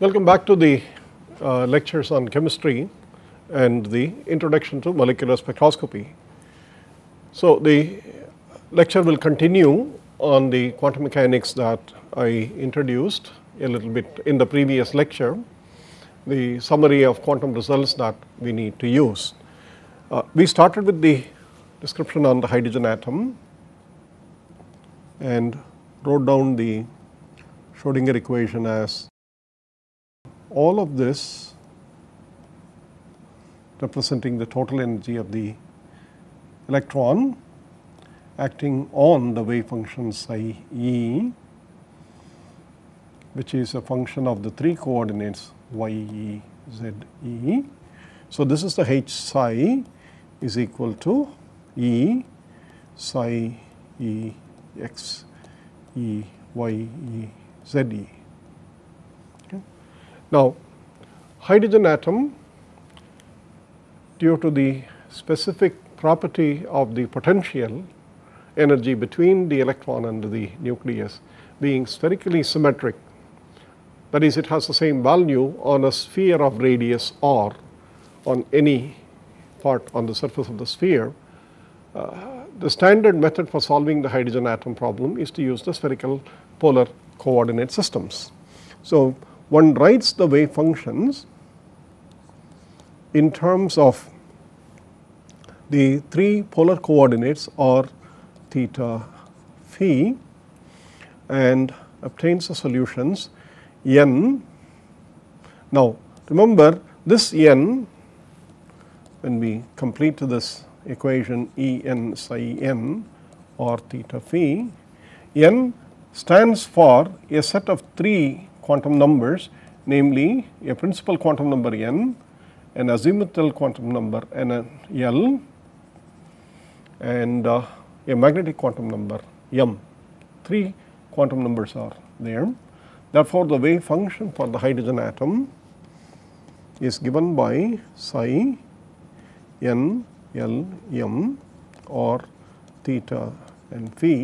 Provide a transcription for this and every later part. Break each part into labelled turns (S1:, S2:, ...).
S1: Welcome back to the uh, lectures on chemistry and the introduction to molecular spectroscopy. So, the lecture will continue on the quantum mechanics that I introduced a little bit in the previous lecture, the summary of quantum results that we need to use. Uh, we started with the description on the hydrogen atom and wrote down the Schrodinger equation as all of this representing the total energy of the electron acting on the wave function psi e which is a function of the three coordinates y e z e. So, this is the h psi is equal to e psi e x e y e z e. Now, hydrogen atom due to the specific property of the potential energy between the electron and the nucleus being spherically symmetric that is it has the same value on a sphere of radius r on any part on the surface of the sphere. Uh, the standard method for solving the hydrogen atom problem is to use the spherical polar coordinate systems. So, one writes the wave functions in terms of the three polar coordinates or theta phi and obtains the solutions n. Now, remember this n when we complete this equation E n psi n or theta phi, n stands for a set of three quantum numbers namely a principal quantum number n, an azimuthal quantum number n l and uh, a magnetic quantum number m. Three quantum numbers are there. Therefore, the wave function for the hydrogen atom is given by psi n l m or theta and phi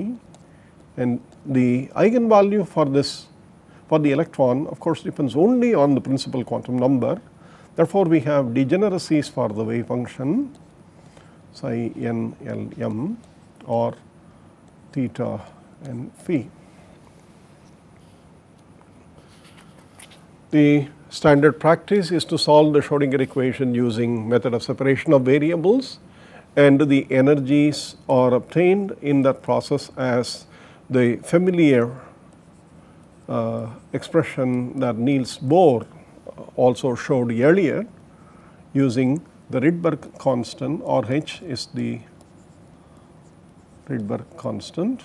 S1: and the eigenvalue for this for the electron of course depends only on the principal quantum number. Therefore, we have degeneracies for the wave function psi n l m or theta and phi. The standard practice is to solve the Schrodinger equation using method of separation of variables and the energies are obtained in that process as the familiar uh, expression that Niels Bohr also showed earlier using the Rydberg constant or H is the Rydberg constant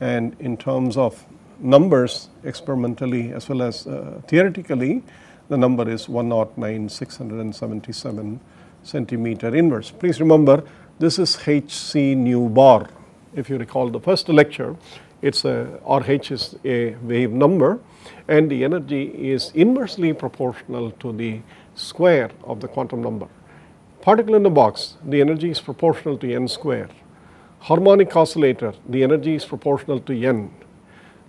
S1: and in terms of numbers experimentally as well as uh, theoretically the number is 109,677 centimeter inverse. Please remember this is hc nu bar if you recall the first lecture it's a RH is a wave number and the energy is inversely proportional to the square of the quantum number. Particle in the box the energy is proportional to n square. Harmonic oscillator the energy is proportional to n.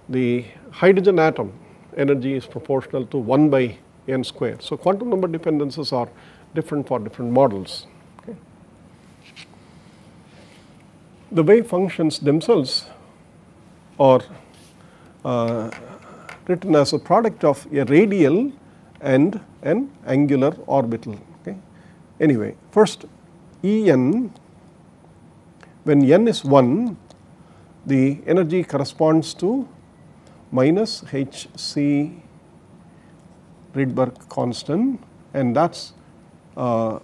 S1: The hydrogen atom energy is proportional to 1 by n square. So, quantum number dependencies are different for different models. Okay. The wave functions themselves are uh, written as a product of a radial and an angular orbital. Okay. Anyway, first E n when n is 1 the energy corresponds to minus h c Rydberg constant and that is uh,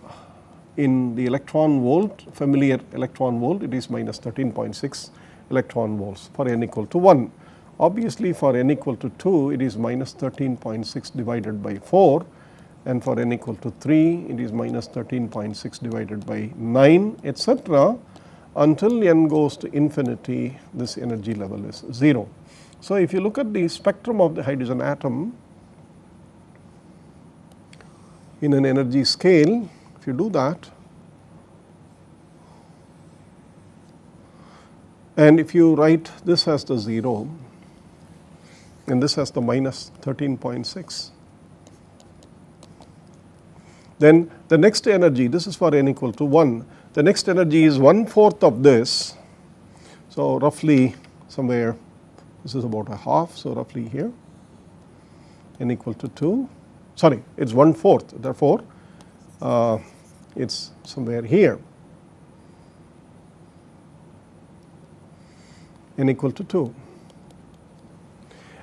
S1: in the electron volt familiar electron volt it is minus 13.6 electron volts for n equal to 1. Obviously, for n equal to 2 it is minus 13.6 divided by 4 and for n equal to 3 it is minus 13.6 divided by 9 etc. until n goes to infinity this energy level is 0. So, if you look at the spectrum of the hydrogen atom in an energy scale if you do that and if you write this as the 0 and this as the minus 13.6. Then the next energy, this is for n equal to 1, the next energy is one fourth of this. So, roughly somewhere this is about a half, so roughly here. N equal to 2, sorry it is one fourth therefore, uh, it is somewhere here n equal to 2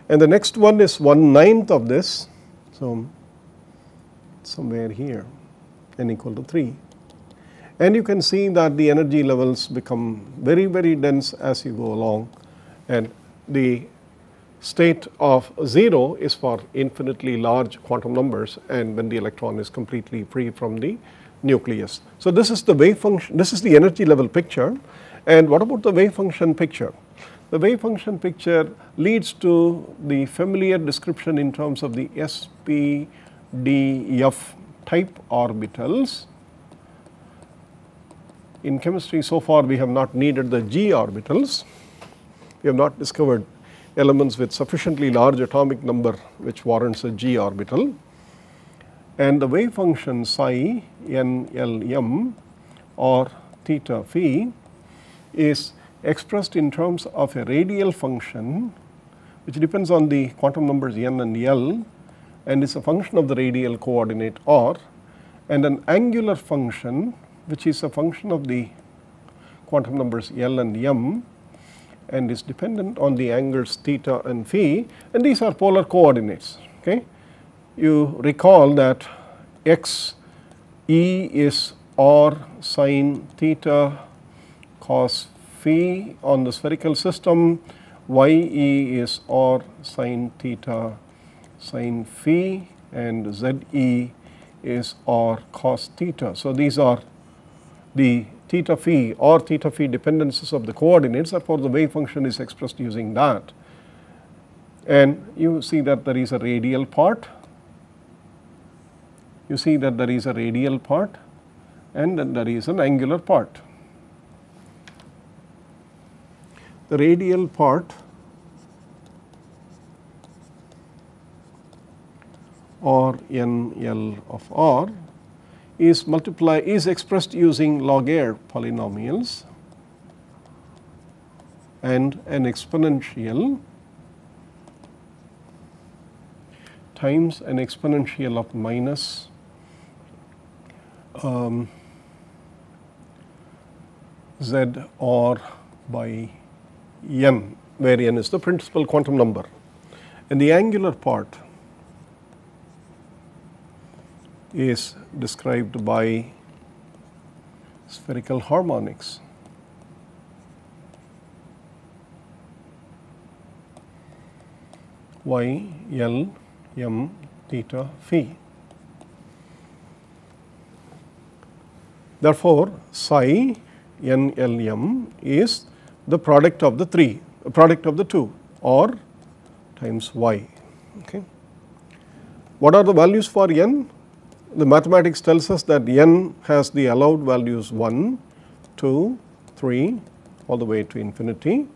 S1: and the next one is one ninth of this. So, somewhere here n equal to 3 and you can see that the energy levels become very very dense as you go along and the state of 0 is for infinitely large quantum numbers and when the electron is completely free from the nucleus. So, this is the wave function this is the energy level picture and what about the wave function picture? The wave function picture leads to the familiar description in terms of the sp d f type orbitals. In chemistry so far we have not needed the g orbitals, we have not discovered elements with sufficiently large atomic number which warrants a g orbital and the wave function psi n l m or theta phi is expressed in terms of a radial function which depends on the quantum numbers n and l and is a function of the radial coordinate r and an angular function which is a function of the quantum numbers l and m and is dependent on the angles theta and phi and these are polar coordinates. Okay. You recall that x e is r sine theta cos phi on the spherical system, y e is r sine theta sine phi and z e is r cos theta. So, these are the theta phi or theta phi dependencies of the coordinates therefore, the wave function is expressed using that. And you see that there is a radial part, you see that there is a radial part and then there is an angular part. The radial part or n L of r is multiply is expressed using Laguerre polynomials and an exponential times an exponential of minus um, z r by m where n is the principal quantum number and the angular part is described by spherical harmonics. y l m theta phi. Therefore, psi n l m is the product of the 3 product of the 2 or times y. Okay. What are the values for n? The mathematics tells us that n has the allowed values 1, 2, 3 all the way to infinity.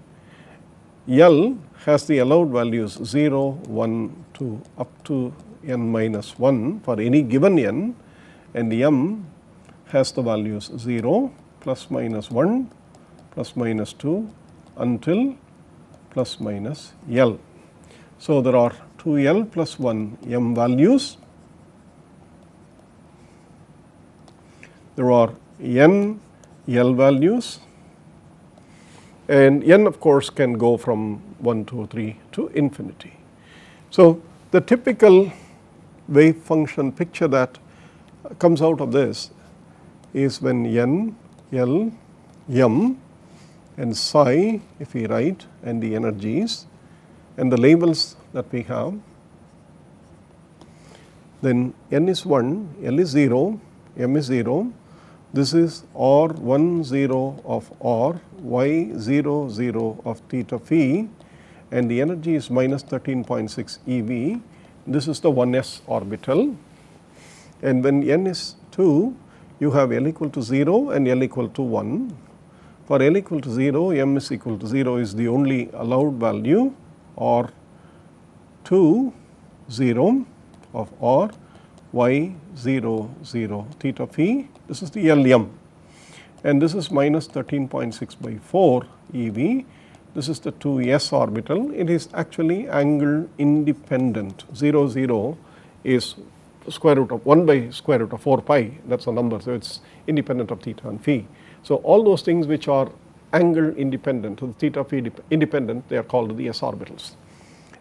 S1: L has the allowed values 0, 1, 2 up to n minus 1 for any given n and m has the values 0, plus minus 1, plus minus 2 until plus minus L. So, there are 2 L plus 1 M values. There are N L values and N of course can go from 1, 2, 3 to infinity. So, the typical wave function picture that comes out of this is when N, L, M and psi if we write and the energies and the labels that we have. Then n is 1, L is 0, m is 0, this is r 1 0 of r, y 0 0 of theta phi and the energy is minus 13.6 eV. This is the 1s orbital. And when n is 2 you have L equal to 0 and L equal to 1 for L equal to 0, m is equal to 0 is the only allowed value or 2 0 of r y 0 0 theta phi this is the LM and this is minus 13.6 by 4 eV this is the 2s orbital. It is actually angle independent. 0 0 is square root of 1 by square root of 4 pi that is a number. So, it is independent of theta and phi. So, all those things which are angle independent, so the theta phi independent they are called the s orbitals.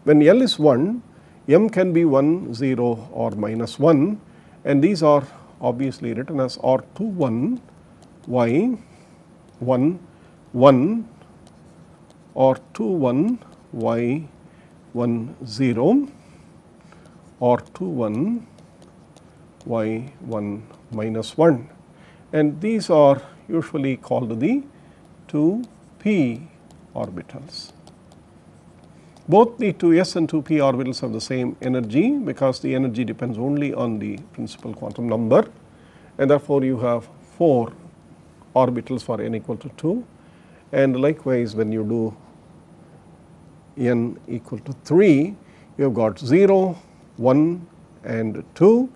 S1: When L is 1 m can be 1 0 or minus 1 and these are obviously written as R 2 1 y 1 1 or 2 1 y 1 0 or 2 1 y 1 minus 1 and these are usually called the 2 p orbitals. Both the 2s and 2p orbitals have the same energy because the energy depends only on the principal quantum number. And therefore, you have 4 orbitals for n equal to 2 and likewise when you do n equal to 3 you have got 0, 1 and 2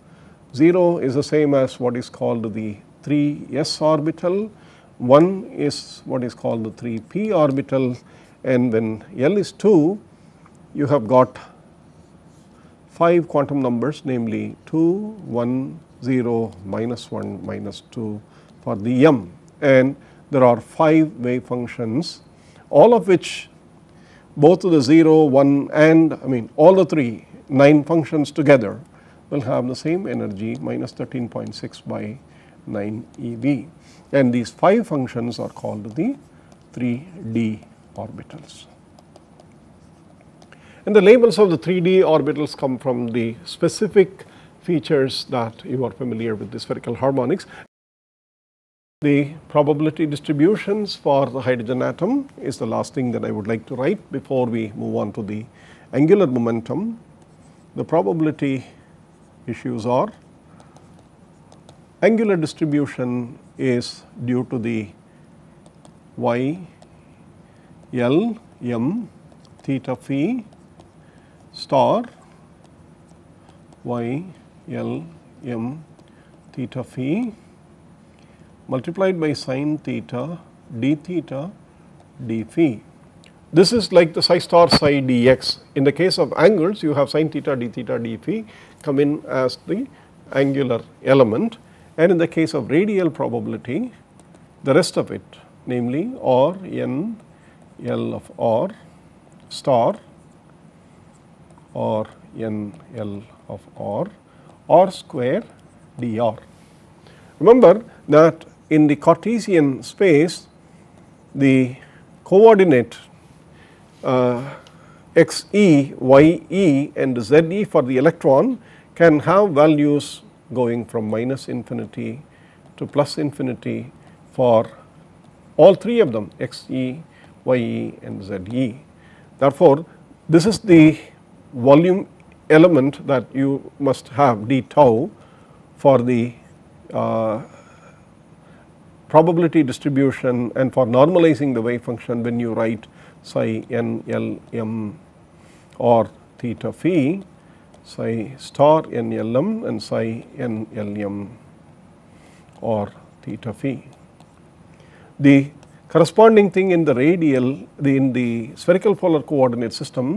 S1: 0 is the same as what is called the 3s orbital, 1 is what is called the 3p orbital. And when L is 2 you have got 5 quantum numbers namely 2, 1, 0, minus 1, minus 2 for the m. And there are 5 wave functions all of which both of the 0, 1 and I mean all the 3 9 functions together will have the same energy minus 13.6 by 9 eV and these 5 functions are called the 3D orbitals. And the labels of the 3D orbitals come from the specific features that you are familiar with the spherical harmonics. The probability distributions for the hydrogen atom is the last thing that I would like to write before we move on to the angular momentum. The probability issues are angular distribution is due to the y L m theta phi star y L m theta phi multiplied by sine theta d theta d phi. This is like the psi star psi dx. In the case of angles you have sine theta d theta d phi come in as the angular element and in the case of radial probability the rest of it namely R n L of R star or n L of R R square dr. Remember that in the Cartesian space the coordinate uh, x e, y e and z e for the electron can have values going from minus infinity to plus infinity for all three of them x e, y e and z e. Therefore, this is the volume element that you must have d tau for the uh, probability distribution and for normalizing the wave function when you write psi n l m or theta phi psi star n L m and psi n L m or theta phi. The corresponding thing in the radial the in the spherical polar coordinate system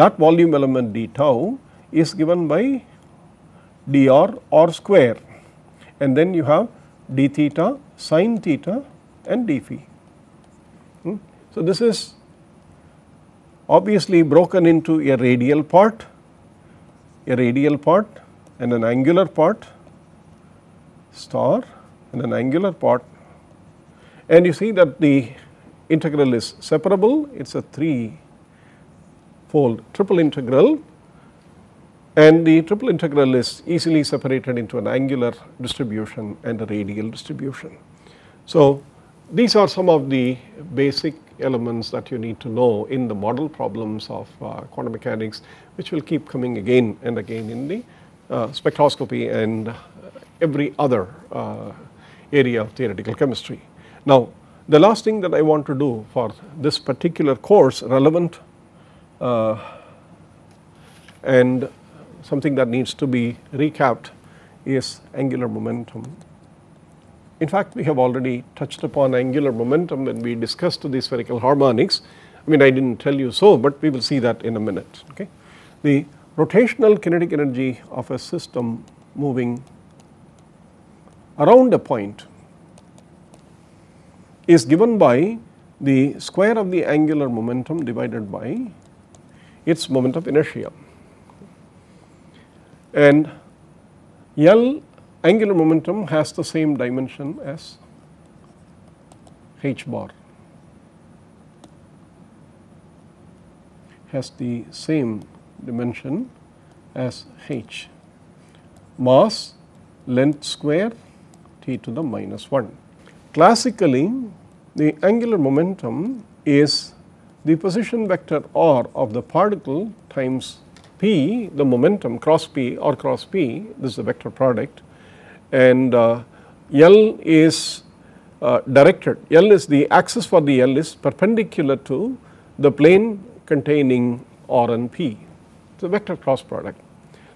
S1: that volume element d tau is given by dr r square and then you have d theta sine theta and d phi. Hmm. So, this is obviously broken into a radial part a radial part and an angular part star and an angular part. And you see that the integral is separable. It is a 3 fold triple integral. And the triple integral is easily separated into an angular distribution and a radial distribution. So, these are some of the basic elements that you need to know in the model problems of uh, quantum mechanics which will keep coming again and again in the uh, spectroscopy and every other uh, area of theoretical chemistry. Now, the last thing that I want to do for this particular course relevant uh, and something that needs to be recapped is angular momentum. In fact, we have already touched upon angular momentum when we discussed the spherical harmonics. I mean I did not tell you so, but we will see that in a minute. Okay. The rotational kinetic energy of a system moving around a point is given by the square of the angular momentum divided by its moment of inertia. And L angular momentum has the same dimension as h bar has the same dimension as h mass length square t to the minus 1. Classically the angular momentum is the position vector r of the particle times p the momentum cross p or cross p this is the vector product and uh, L is uh, directed. L is the axis for the L is perpendicular to the plane containing R and P. It is a vector cross product.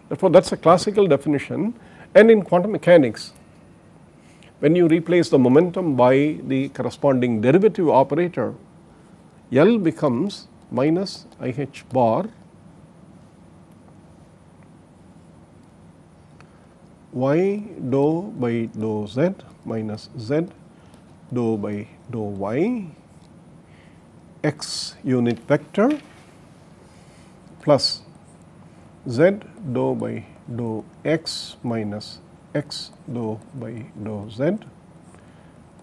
S1: Therefore that is a classical definition. And in quantum mechanics when you replace the momentum by the corresponding derivative operator L becomes minus IH bar y dou by dou z minus z dou by dou y. X unit vector plus z dou by dou x minus x dou by dou z.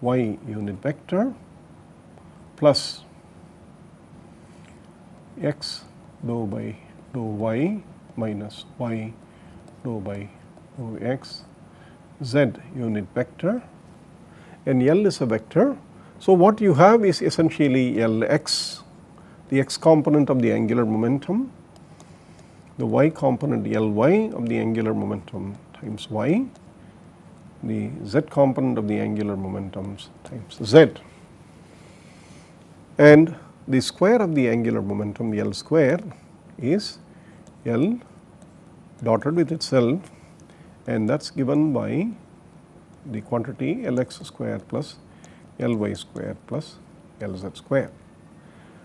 S1: Y unit vector plus x dou by dou y minus y dou by dou x z unit vector and L is a vector. So, what you have is essentially Lx the x component of the angular momentum, the y component Ly of the angular momentum times y, the z component of the angular momentum times z and the square of the angular momentum L square is L dotted with itself and that is given by the quantity Lx square plus Ly square plus Lz square.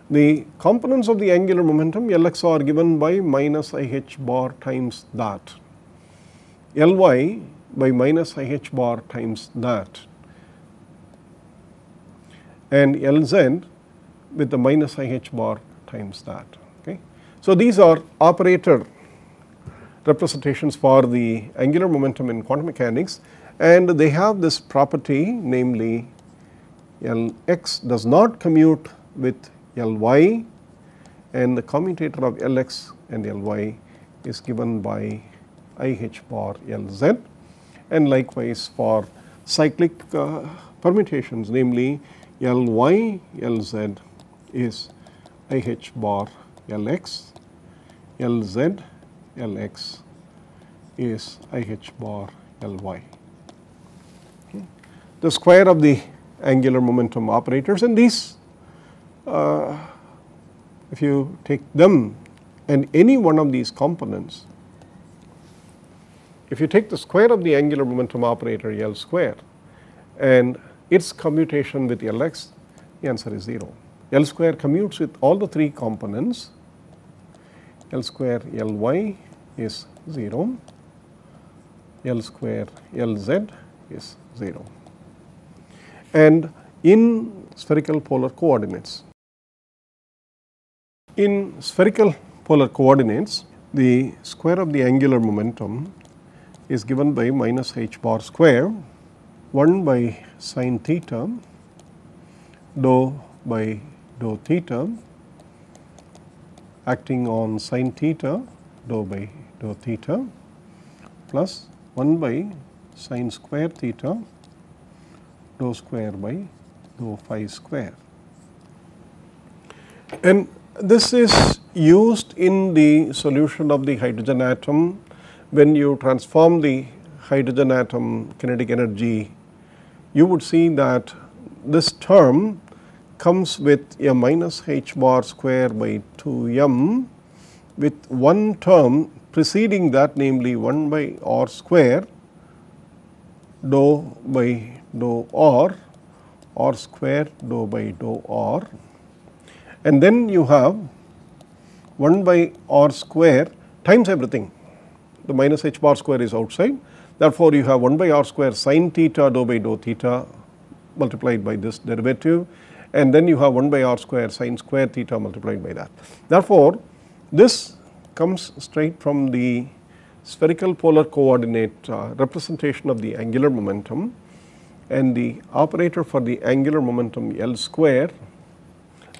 S1: The components of the angular momentum Lx are given by minus IH bar times that, Ly by minus IH bar times that and Lz with the minus IH bar times that. Okay. So, these are operator representations for the angular momentum in quantum mechanics. And they have this property namely Lx does not commute with Ly and the commutator of Lx and Ly is given by IH bar Lz and likewise for cyclic uh, permutations namely Ly Lz is IH bar Lx, Lz Lx is IH bar Ly. Okay. The square of the angular momentum operators and these uh, if you take them and any one of these components if you take the square of the angular momentum operator L square and its commutation with Lx the answer is 0. L square commutes with all the three components L square Ly is 0, L square Lz is 0 and in spherical polar coordinates. In spherical polar coordinates the square of the angular momentum is given by minus h bar square 1 by sine theta dou by dou theta acting on sine theta dou by dou theta plus 1 by sine square theta dou square by dou phi square. And this is used in the solution of the hydrogen atom when you transform the hydrogen atom kinetic energy you would see that this term comes with a minus h bar square by 2 m with one term preceding that namely 1 by r square dou by dou r r square dou by dou r. And then you have 1 by r square times everything. The minus h bar square is outside. Therefore, you have 1 by r square sin theta dou by dou theta multiplied by this derivative and then you have 1 by r square sin square theta multiplied by that. Therefore, this comes straight from the spherical polar coordinate uh, representation of the angular momentum and the operator for the angular momentum L square.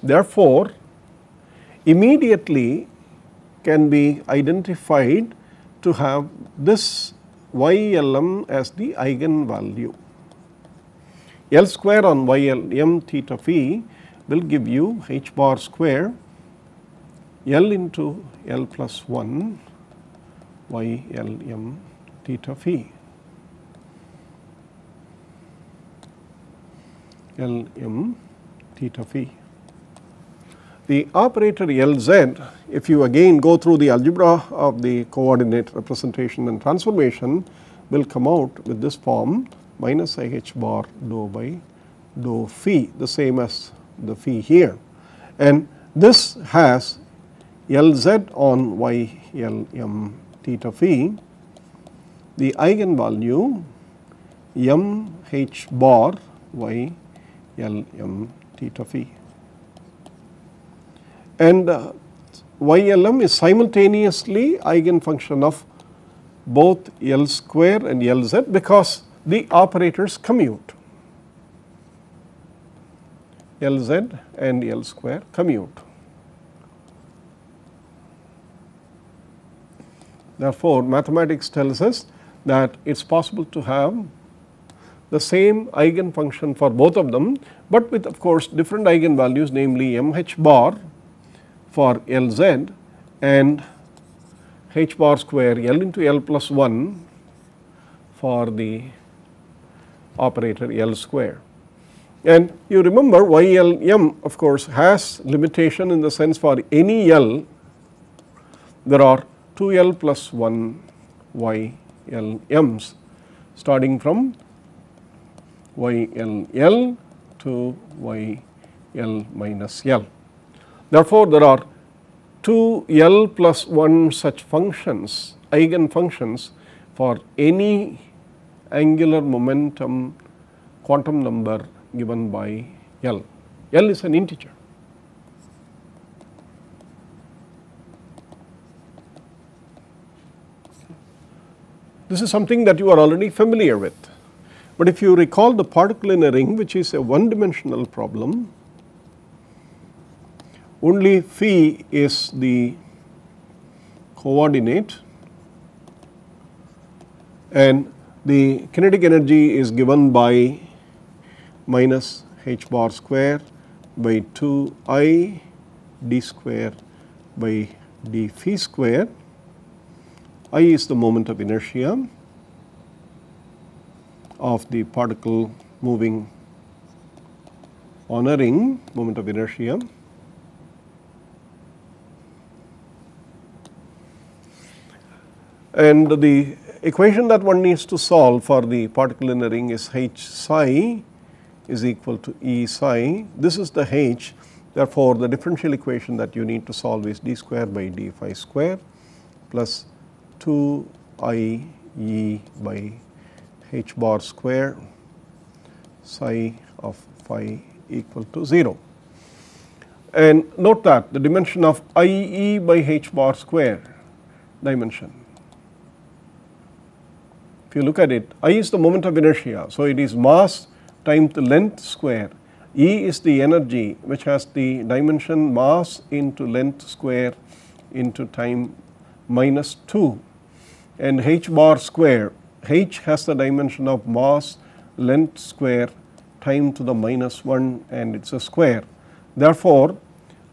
S1: Therefore, immediately can be identified to have this YLM as the eigenvalue. L square on YLM theta phi will give you h bar square L into L plus 1 YLM theta phi. Lm theta phi. The operator Lz, if you again go through the algebra of the coordinate representation and transformation, will come out with this form minus I h bar dou by dou phi, the same as the phi here. And this has Lz on Y L m theta phi, the eigenvalue m h bar Y L m theta phi and uh, YLM is simultaneously eigenfunction of both L square and Lz because the operators commute. Lz and L square commute. Therefore, mathematics tells us that it is possible to have the same eigenfunction for both of them, but with of course different eigenvalues namely mh bar for Lz and h bar square L into L plus 1 for the operator L square. And you remember YLM of course has limitation in the sense for any L there are 2L plus 1 YLMs starting from YLL to YL minus L. Therefore, there are two L plus 1 such functions, eigenfunctions for any angular momentum quantum number given by L. L is an integer. This is something that you are already familiar with. But if you recall the particle in a ring which is a one dimensional problem, only phi is the coordinate and the kinetic energy is given by minus h bar square by 2 i d square by d phi square. I is the moment of inertia of the particle moving on a ring, moment of inertia. And the equation that one needs to solve for the particle in a ring is h psi is equal to E psi. This is the h therefore, the differential equation that you need to solve is d square by d phi square plus 2 i e by h bar square psi of phi equal to 0. And note that the dimension of i e by h bar square dimension if you look at it, I is the moment of inertia. So, it is mass times the length square. E is the energy which has the dimension mass into length square into time minus 2 and h bar square h has the dimension of mass length square time to the minus 1 and it is a square. Therefore,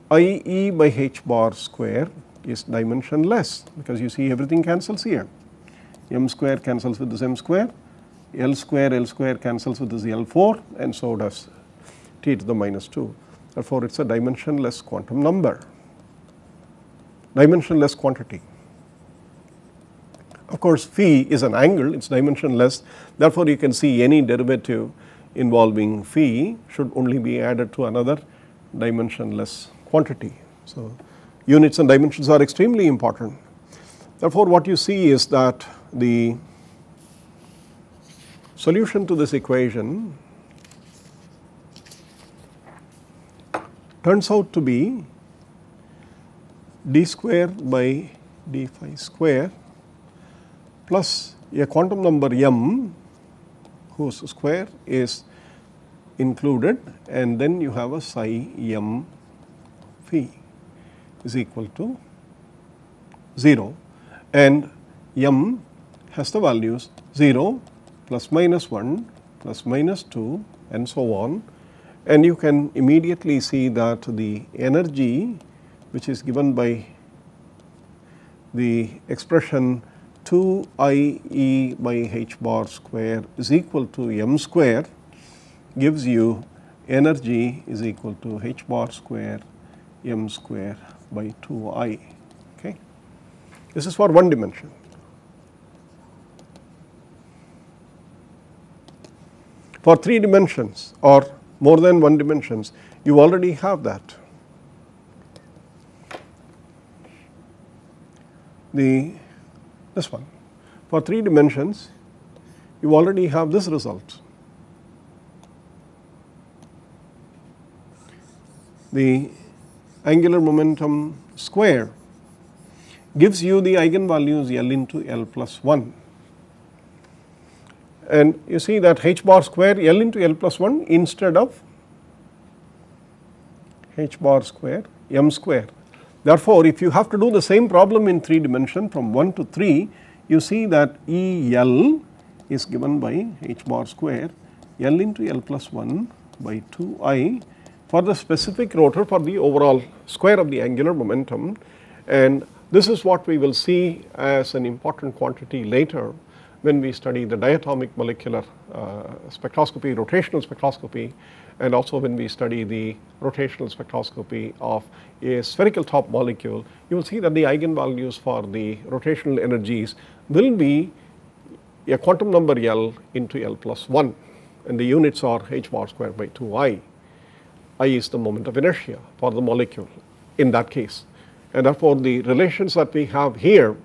S1: I e by h bar square is dimensionless because you see everything cancels here m square cancels with this m square, L square L square cancels with this L 4 and so does t to the minus 2. Therefore, it is a dimensionless quantum number, dimensionless quantity. Of course, phi is an angle, it is dimensionless. Therefore, you can see any derivative involving phi should only be added to another dimensionless quantity. So, units and dimensions are extremely important. Therefore, what you see is that the solution to this equation turns out to be d square by d phi square plus a quantum number m whose square is included and then you have a psi m phi is equal to 0 and m has the values 0 plus minus 1 plus minus 2 and so on and you can immediately see that the energy which is given by the expression 2 i e by h bar square is equal to m square gives you energy is equal to h bar square m square by 2 i. Okay. This is for one dimension. For three dimensions or more than one dimensions, you already have that. The this one for three dimensions, you already have this result. The angular momentum square gives you the eigenvalues L into L plus 1 and you see that h bar square L into L plus 1 instead of h bar square m square. Therefore, if you have to do the same problem in 3 dimension from 1 to 3, you see that E L is given by h bar square L into L plus 1 by 2 i for the specific rotor for the overall square of the angular momentum and this is what we will see as an important quantity later when we study the diatomic molecular uh, spectroscopy, rotational spectroscopy and also when we study the rotational spectroscopy of a spherical top molecule, you will see that the eigenvalues for the rotational energies will be a quantum number L into L plus 1 and the units are h bar square by 2 i. i is the moment of inertia for the molecule in that case and therefore the relations that we have here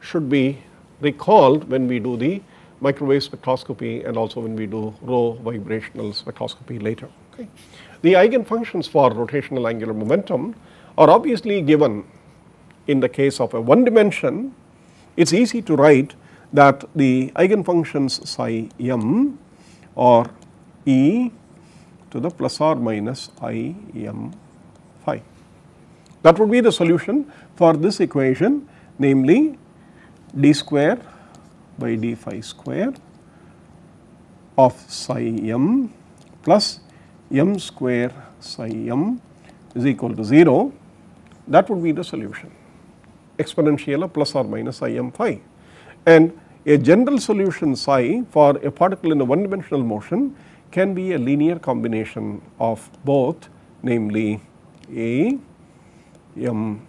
S1: should be recalled when we do the microwave spectroscopy and also when we do rho vibrational spectroscopy later. Okay. The eigenfunctions for rotational angular momentum are obviously given in the case of a one dimension. It is easy to write that the eigenfunctions psi m are e to the plus or minus i m phi. That would be the solution for this equation namely d square by d phi square of psi m plus m square psi m is equal to 0 that would be the solution. Exponential of plus or minus i m phi. And a general solution psi for a particle in a one dimensional motion can be a linear combination of both namely a m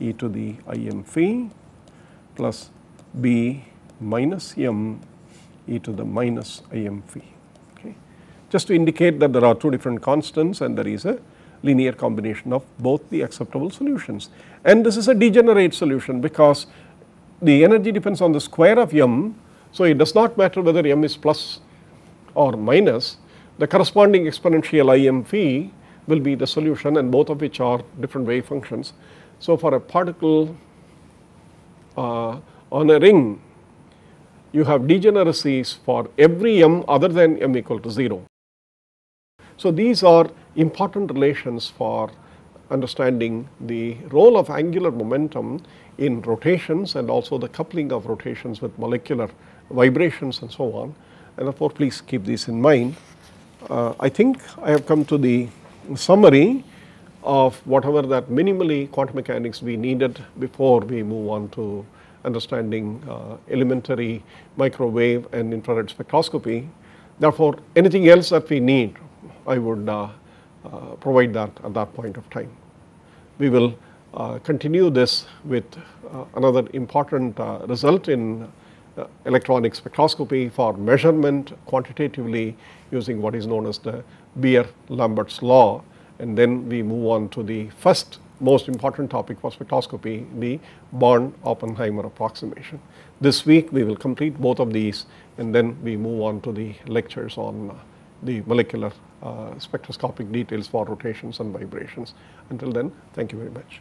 S1: e to the i m phi plus b minus m e to the minus im phi. Okay. Just to indicate that there are two different constants and there is a linear combination of both the acceptable solutions. And this is a degenerate solution because the energy depends on the square of m. So, it does not matter whether m is plus or minus the corresponding exponential im phi will be the solution and both of which are different wave functions. So, for a particle uh, on a ring you have degeneracies for every m other than m equal to 0. So, these are important relations for understanding the role of angular momentum in rotations and also the coupling of rotations with molecular vibrations and so on and therefore, please keep these in mind. Uh, I think I have come to the summary of whatever that minimally quantum mechanics we needed before we move on to understanding uh, elementary microwave and infrared spectroscopy. Therefore, anything else that we need, I would uh, uh, provide that at that point of time. We will continue this with another important result in electronic spectroscopy for measurement quantitatively using what is known as the Beer-Lambert's law and then we move on to the first most important topic for spectroscopy, the Born-Oppenheimer approximation. This week we will complete both of these and then we move on to the lectures on uh, the molecular uh, spectroscopic details for rotations and vibrations. Until then, thank you very much.